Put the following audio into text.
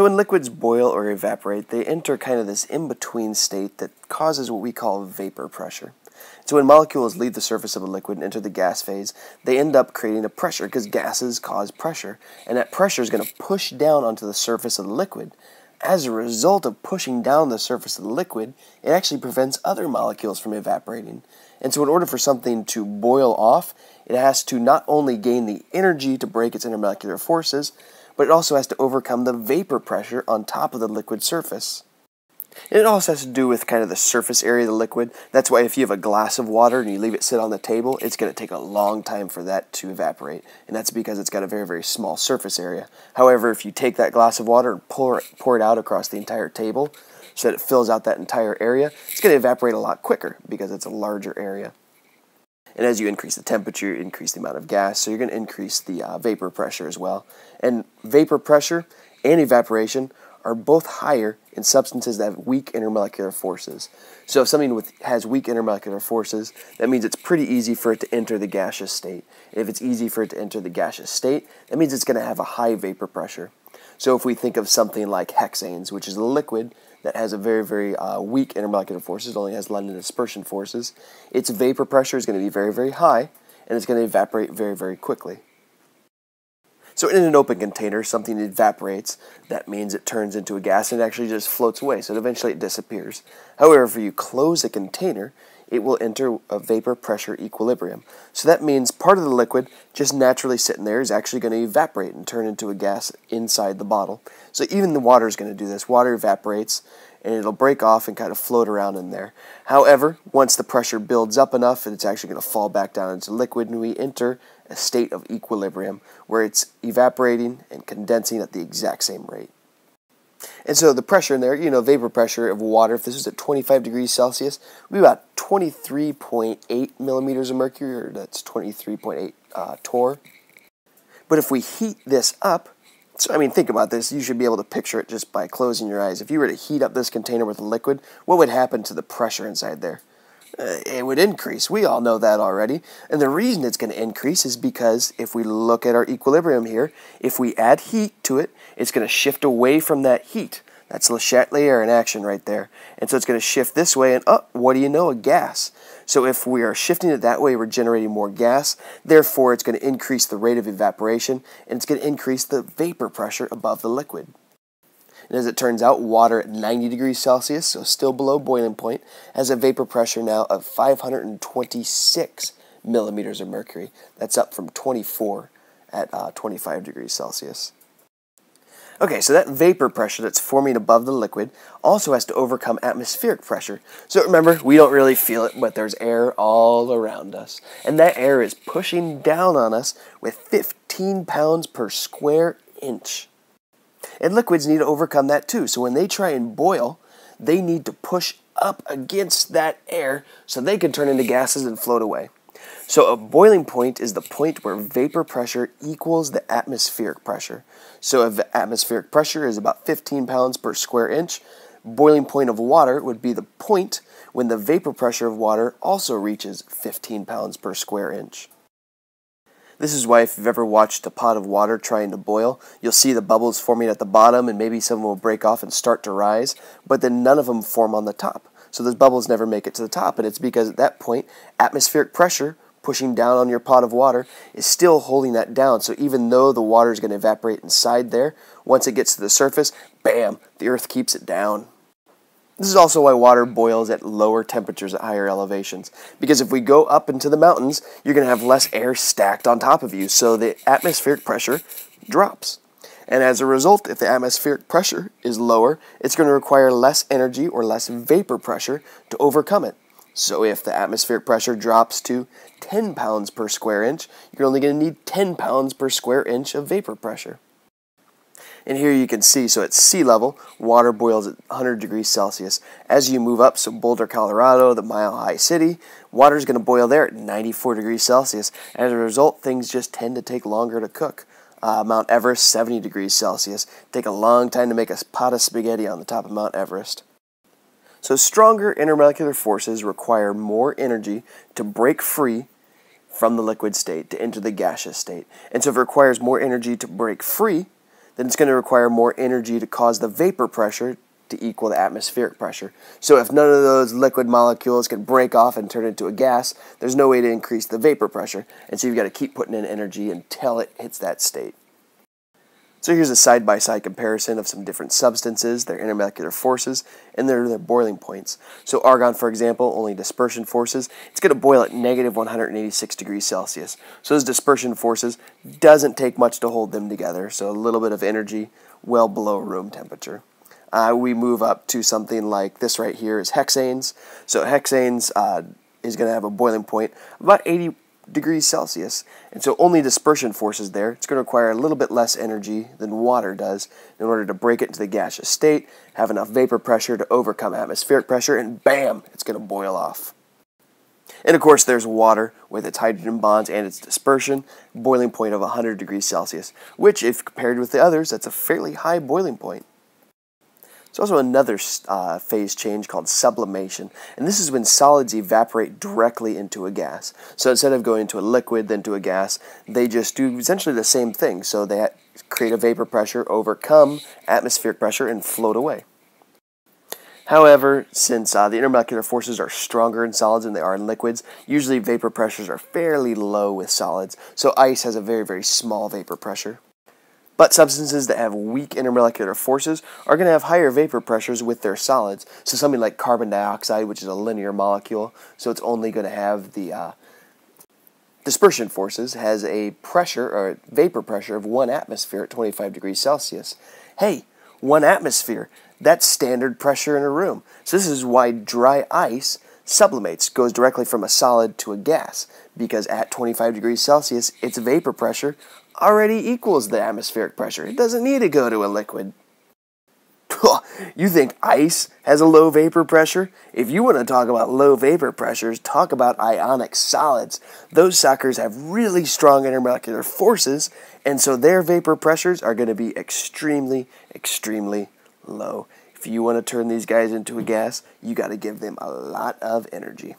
So when liquids boil or evaporate, they enter kind of this in-between state that causes what we call vapor pressure. So when molecules leave the surface of a liquid and enter the gas phase, they end up creating a pressure because gases cause pressure, and that pressure is going to push down onto the surface of the liquid. As a result of pushing down the surface of the liquid, it actually prevents other molecules from evaporating. And so in order for something to boil off, it has to not only gain the energy to break its intermolecular forces, but it also has to overcome the vapor pressure on top of the liquid surface. It also has to do with kind of the surface area of the liquid. That's why if you have a glass of water and you leave it sit on the table, it's going to take a long time for that to evaporate. And that's because it's got a very, very small surface area. However, if you take that glass of water and pour, it, pour it out across the entire table so that it fills out that entire area, it's going to evaporate a lot quicker because it's a larger area. And as you increase the temperature, you increase the amount of gas, so you're going to increase the uh, vapor pressure as well. And vapor pressure and evaporation are both higher in substances that have weak intermolecular forces. So if something with, has weak intermolecular forces, that means it's pretty easy for it to enter the gaseous state. If it's easy for it to enter the gaseous state, that means it's going to have a high vapor pressure. So if we think of something like hexanes, which is a liquid that has a very, very uh, weak intermolecular forces, it only has London dispersion forces, its vapor pressure is going to be very, very high, and it's going to evaporate very, very quickly. So in an open container, something evaporates. That means it turns into a gas and actually just floats away, so eventually it disappears. However, if you close a container, it will enter a vapor pressure equilibrium. So that means part of the liquid just naturally sitting there is actually going to evaporate and turn into a gas inside the bottle. So even the water is going to do this. Water evaporates and it'll break off and kind of float around in there. However, once the pressure builds up enough, it's actually going to fall back down into liquid and we enter a state of equilibrium where it's evaporating and condensing at the exact same rate. And so the pressure in there, you know, vapor pressure of water, if this was at 25 degrees Celsius, would be about 23.8 millimeters of mercury, or that's 23.8 uh, torr. But if we heat this up, so I mean, think about this. You should be able to picture it just by closing your eyes. If you were to heat up this container with a liquid, what would happen to the pressure inside there? Uh, it would increase. We all know that already. And the reason it's going to increase is because if we look at our equilibrium here, if we add heat to it, it's going to shift away from that heat. That's Le Chatelier in action right there. And so it's going to shift this way, and oh, what do you know? A gas. So if we are shifting it that way, we're generating more gas. Therefore, it's going to increase the rate of evaporation, and it's going to increase the vapor pressure above the liquid. And as it turns out, water at 90 degrees Celsius, so still below boiling point, has a vapor pressure now of 526 millimeters of mercury. That's up from 24 at uh, 25 degrees Celsius. Okay, so that vapor pressure that's forming above the liquid also has to overcome atmospheric pressure. So remember, we don't really feel it, but there's air all around us. And that air is pushing down on us with 15 pounds per square inch. And liquids need to overcome that too. So when they try and boil, they need to push up against that air so they can turn into gases and float away. So a boiling point is the point where vapor pressure equals the atmospheric pressure. So if atmospheric pressure is about 15 pounds per square inch, boiling point of water would be the point when the vapor pressure of water also reaches 15 pounds per square inch. This is why if you've ever watched a pot of water trying to boil, you'll see the bubbles forming at the bottom and maybe some will break off and start to rise, but then none of them form on the top. So those bubbles never make it to the top, and it's because at that point, atmospheric pressure pushing down on your pot of water is still holding that down. So even though the water is going to evaporate inside there, once it gets to the surface, bam, the earth keeps it down. This is also why water boils at lower temperatures at higher elevations. Because if we go up into the mountains, you're going to have less air stacked on top of you, so the atmospheric pressure drops. And as a result, if the atmospheric pressure is lower, it's going to require less energy or less vapor pressure to overcome it. So if the atmospheric pressure drops to 10 pounds per square inch, you're only going to need 10 pounds per square inch of vapor pressure. And here you can see, so at sea level, water boils at 100 degrees Celsius. As you move up, so Boulder, Colorado, the Mile High City, water is going to boil there at 94 degrees Celsius. As a result, things just tend to take longer to cook. Uh, Mount Everest, 70 degrees Celsius. Take a long time to make a pot of spaghetti on the top of Mount Everest. So stronger intermolecular forces require more energy to break free from the liquid state to enter the gaseous state. And so if it requires more energy to break free, then it's going to require more energy to cause the vapor pressure to equal the atmospheric pressure. So if none of those liquid molecules can break off and turn into a gas, there's no way to increase the vapor pressure. And so you've got to keep putting in energy until it hits that state. So here's a side-by-side comparison of some different substances, their intermolecular forces, and their, their boiling points. So argon, for example, only dispersion forces, it's going to boil at negative 186 degrees Celsius. So those dispersion forces doesn't take much to hold them together, so a little bit of energy well below room temperature. Uh, we move up to something like this right here is hexanes. So hexanes uh, is going to have a boiling point about 80 degrees Celsius. And so only dispersion forces there. It's going to require a little bit less energy than water does in order to break it into the gaseous state, have enough vapor pressure to overcome atmospheric pressure, and bam, it's going to boil off. And of course, there's water with its hydrogen bonds and its dispersion, boiling point of 100 degrees Celsius, which, if compared with the others, that's a fairly high boiling point. There's also another uh, phase change called sublimation, and this is when solids evaporate directly into a gas. So instead of going into a liquid, then to a gas, they just do essentially the same thing. So they create a vapor pressure, overcome atmospheric pressure, and float away. However, since uh, the intermolecular forces are stronger in solids than they are in liquids, usually vapor pressures are fairly low with solids, so ice has a very, very small vapor pressure. But substances that have weak intermolecular forces are going to have higher vapor pressures with their solids. So something like carbon dioxide, which is a linear molecule, so it's only going to have the uh, dispersion forces, has a pressure or vapor pressure of one atmosphere at 25 degrees Celsius. Hey, one atmosphere, that's standard pressure in a room. So this is why dry ice sublimates, goes directly from a solid to a gas, because at 25 degrees Celsius, its vapor pressure already equals the atmospheric pressure. It doesn't need to go to a liquid. you think ice has a low vapor pressure? If you want to talk about low vapor pressures, talk about ionic solids. Those suckers have really strong intermolecular forces, and so their vapor pressures are going to be extremely, extremely low. If you want to turn these guys into a gas, you got to give them a lot of energy.